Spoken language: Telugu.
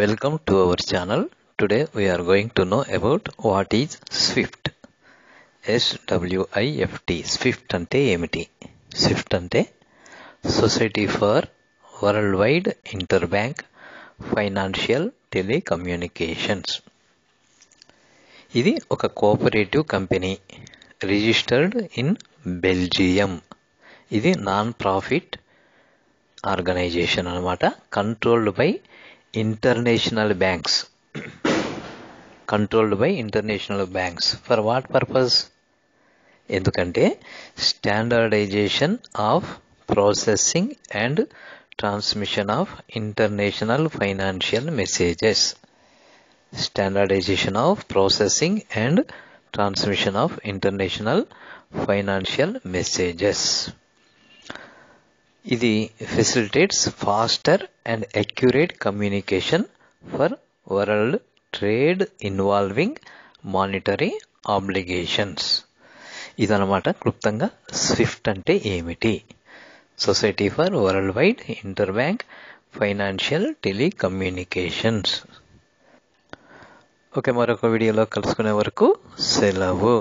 Welcome to our channel today we're going to know about what is Swift S S W I F T Swift అంటే ఏమిటి స్విఫ్ట్ అంటే society for worldwide interbank financial telecommunications ఇది ఒక cooperative company registered in Belgium ఇది నాన్ ప్రాఫిట్ ఆర్గనైజేషన్ అనమాట controlled by international banks, controlled by international banks. For what purpose? Endukante standardization of processing and transmission of international financial messages. Standardization of processing and transmission of international financial messages. ఇది facilitates faster and accurate communication for world trade involving monetary obligations ఇదనమాట క్లుప్తంగా స్విఫ్ట్ అంటే ఏమిటి society for worldwide interbank financial telecommunications okay మరొక వీడియోలో కలుసుకునే వరకు సెలవు